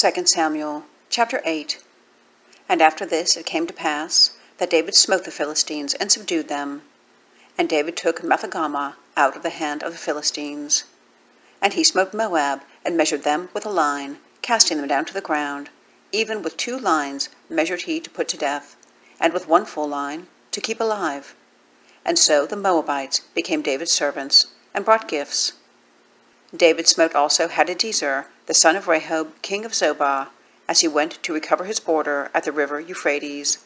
2 Samuel chapter 8 And after this it came to pass that David smote the Philistines and subdued them. And David took Methegammah out of the hand of the Philistines. And he smote Moab and measured them with a line, casting them down to the ground. Even with two lines measured he to put to death, and with one full line to keep alive. And so the Moabites became David's servants and brought gifts. David smote also Hadadezer, the son of Rehob, king of Zobah, as he went to recover his border at the river Euphrates.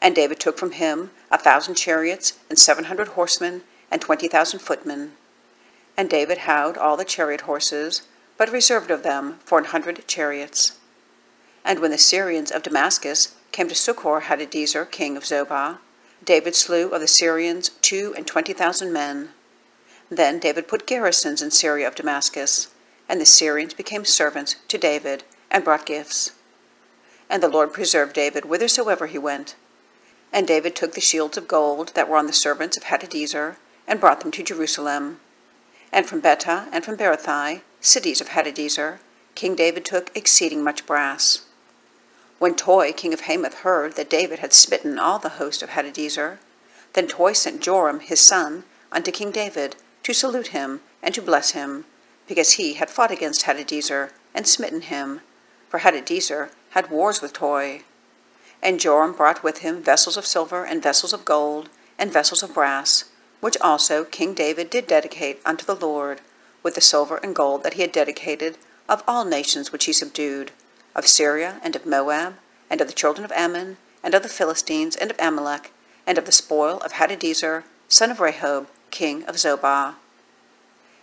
And David took from him a thousand chariots, and seven hundred horsemen, and twenty thousand footmen. And David houghed all the chariot horses, but reserved of them for an hundred chariots. And when the Syrians of Damascus came to succor Hadadezer, king of Zobah, David slew of the Syrians two and twenty thousand men. Then David put garrisons in Syria of Damascus, and the Syrians became servants to David and brought gifts. And the Lord preserved David whithersoever he went. And David took the shields of gold that were on the servants of Hadadezer, and brought them to Jerusalem. And from Betah and from Berothai, cities of Hadadezer, King David took exceeding much brass. When Toi, king of Hamath, heard that David had smitten all the host of Hadadezer, then Toi sent Joram his son unto King David, to salute him and to bless him, because he had fought against Hadadezer and smitten him, for Hadadezer had wars with Toi. And Joram brought with him vessels of silver and vessels of gold and vessels of brass, which also King David did dedicate unto the Lord, with the silver and gold that he had dedicated of all nations which he subdued, of Syria and of Moab, and of the children of Ammon, and of the Philistines, and of Amalek, and of the spoil of Hadadezer, son of Rehob, king of Zobah.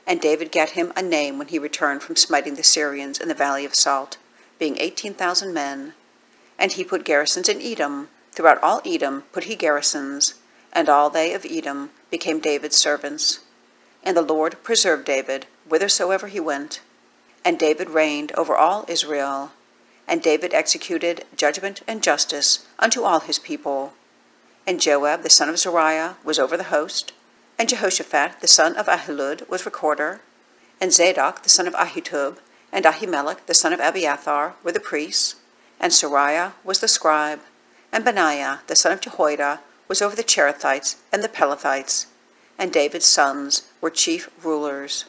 And David gat him a name when he returned from smiting the Syrians in the valley of Salt, being eighteen thousand men. And he put garrisons in Edom, throughout all Edom put he garrisons, and all they of Edom became David's servants. And the Lord preserved David whithersoever he went. And David reigned over all Israel. And David executed judgment and justice unto all his people. And Joab the son of Zeruiah was over the host, and Jehoshaphat the son of Ahilud was recorder, and Zadok the son of Ahitub, and Ahimelech the son of Abiathar were the priests, and Seraiah was the scribe, and Benaiah the son of Jehoiada was over the Cherethites and the Pelethites, and David's sons were chief rulers.